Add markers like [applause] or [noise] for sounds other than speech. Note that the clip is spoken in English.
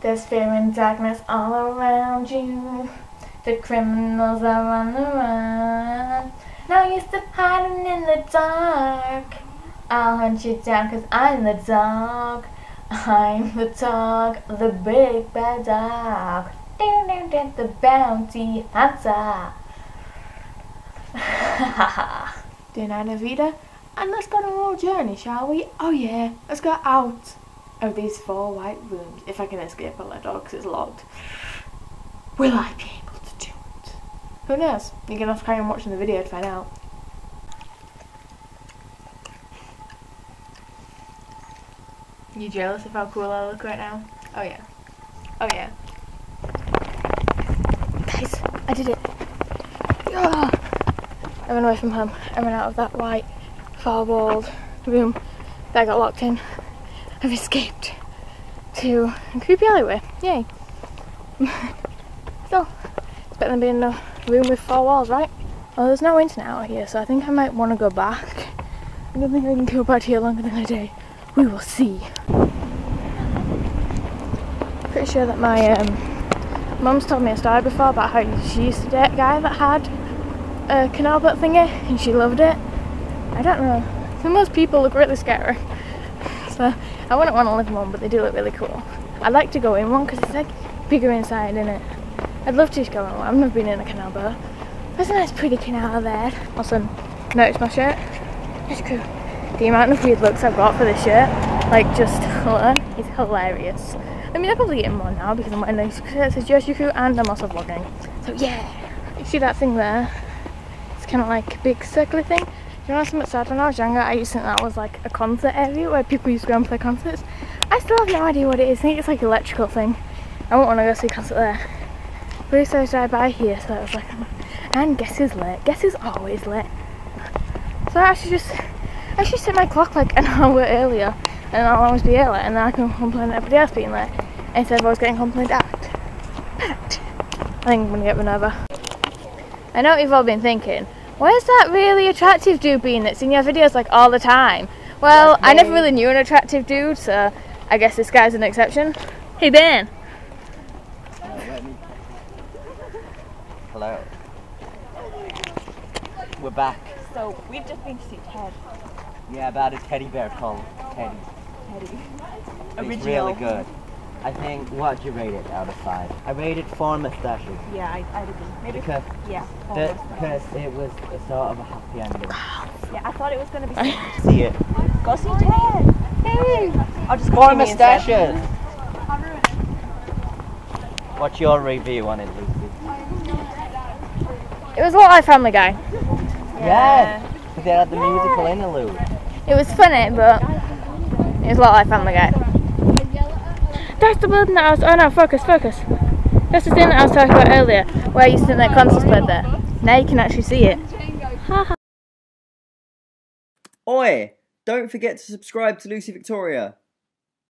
There's fear and darkness all around you. The criminals are on the run. Now you're still hiding in the dark. I'll hunt you down cause I'm the dog. I'm the dog, the big bad dog. Down, down, down, the bounty hunter. [laughs] Anna Vida. And let's go on a little journey, shall we? Oh yeah, let's go out of these four white rooms. If I can escape a little because it's locked. Will I be able to do it? Who knows? Have to carry on watching the video to find out. You jealous of how cool I look right now? Oh yeah. Oh yeah. Guys, I did it. Ah! I ran away from home. I ran out of that white four-walled room that I got locked in. I've escaped to a creepy alleyway. Yay. [laughs] so, it's better than being in a room with four walls, right? Well, there's no internet out here, so I think I might want to go back. I don't think I can go back here longer than a day. We will see. Pretty sure that my um, mum's told me a story before about how she used to date a guy that had a canal boat thingy and she loved it. I don't know. Of those people look really scary. [laughs] So I wouldn't want to live in one, but they do look really cool. I'd like to go in one because it's like bigger inside, isn't it? I'd love to just go in one. I've never been in a canal boat. There's a nice pretty canal there. Also, notice my shirt. It's cool. The amount of weird looks I've got for this shirt, like just [laughs] alone, is hilarious. I mean, I'm probably getting more now because I'm wearing a shirt that says Yoshi Crew and I'm also vlogging. So yeah. You see that thing there? It's kind of like a big circular thing. You know something sad? When I was younger, I used to think that was like a concert area where people used to go and play concerts. I still have no idea what it is. I think it's like an electrical thing. I won't want to go see a concert there. But I used drive by here, so I was like, um, and guess who's late? Guess who's always late? So I actually just, I should set my clock like an [laughs] hour earlier, and I'll always be early, and then I can complain that everybody else being late, instead of always getting complained ah, at. Pat. [laughs] I think I'm gonna get Minerva. I know what you've all been thinking. Where's that really attractive dude being that's in your videos like all the time? Well, I never really knew an attractive dude, so I guess this guy's an exception. Hey Ben. Hello. We're back. So we've just been to see Ted. Yeah, about a teddy bear called Teddy. Teddy. It's really good. I think, what'd you rate it out of five? I rated four mustaches. Yeah, I, I agree. Maybe. Because, Yeah. the, because it was a sort of a happy ending. Yeah, I thought it was gonna be. See it. Go see Ted. Hey. I'll just go Four see me mustaches! What's your review on it, Lucy? It was a lot like Family Guy. Yes! Because they had the musical interlude. It was funny, but it was a lot like Family Guy. That's the building that I was. Oh no, focus, focus. That's the thing that I was talking about earlier, where you think that concerts played there. Now you can actually see it. Oi! Don't forget to subscribe to Lucy Victoria.